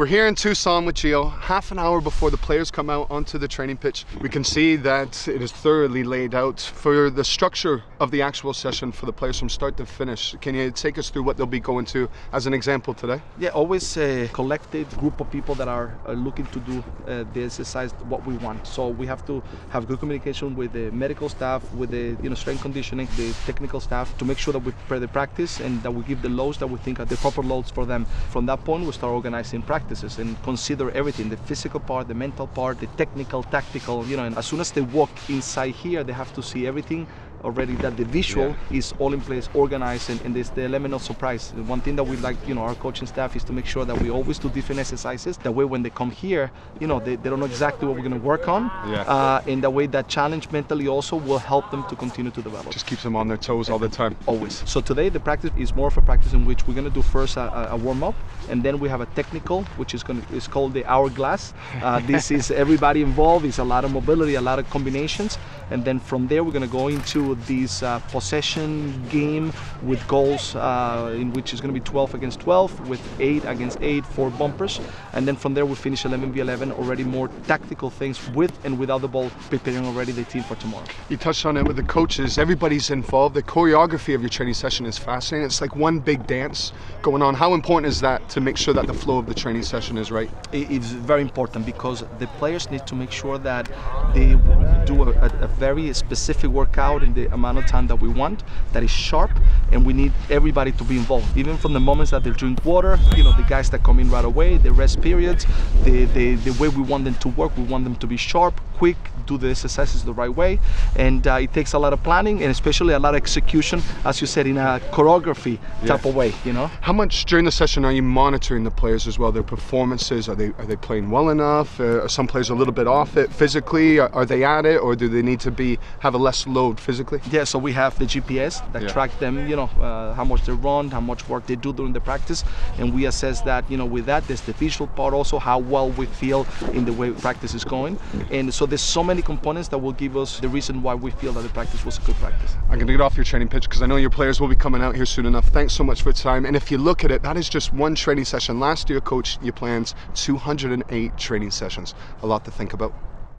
We're here in Tucson with Gio, half an hour before the players come out onto the training pitch. We can see that it is thoroughly laid out for the structure of the actual session for the players from start to finish. Can you take us through what they'll be going to as an example today? Yeah, always a collective group of people that are, are looking to do uh, the exercise what we want. So we have to have good communication with the medical staff, with the you know strength conditioning, the technical staff to make sure that we prepare the practice and that we give the loads that we think are the proper loads for them. From that point, we start organizing practices and consider everything: the physical part, the mental part, the technical, tactical. You know, and as soon as they walk inside here, they have to see everything already that the visual Yeah. is all in place, organized, and, and there's the element of surprise. The one thing that we like, you know, our coaching staff is to make sure that we always do different exercises. That way, when they come here, you know, they, they don't know exactly what we're going to work on. Yeah. Uh, and that way, that challenge mentally also will help them to continue to develop. Just keeps them on their toes all the time. Always. So today the practice is more of a practice in which we're going to do first a, a- a warm up, and then we have a technical, which is going to is called the hourglass. Uh, this is everybody involved. It's a lot of mobility, a lot of combinations, and then from there we're going to go into this uh, possession game with goals uh, in which is going to be 12 against 12 with eight against eight, four bumpers, and then from there we finish 11 v 11. Already more tactical things with and without the ball, preparing already the team for tomorrow. You touched on it with the coaches. Everybody's involved. The choreography of your training session is fascinating. It's like one big dance going on. How important is that to make sure that the flow of the training session is right? it's very important because the players need to make sure that they do a, a- a very specific workout in the amount of time that we want that is sharp and we need everybody to be involved even from the moments that they drink water you know the guys that come in right away the rest periods the, the, the way we want them to work we want them to be sharp quick do the exercises the right way and uh, it takes a lot of planning and especially a lot of execution as you said in a choreography type of way you know How much during the session are you monitoring the players as well? Their performances? Are they are they playing well enough? Uh, are some players a little bit off it physically? Are, are they at it, or do they need to be have a less load physically? Yeah, so we have the GPS that Yeah. track them, you know, uh, how much they run, how much work they do during the practice, and we assess that, you know, with that, there's the visual part also, how well we feel in the way practice is going, and so there's so many components that will give us the reason why we feel that the practice was a good practice. I'm going to get off your training pitch because I know your players will be coming out here soon enough. Thanks so much for your time. And if you look at it, that is just one training session. Last year, coach, you planned 208 training sessions. A lot to think about.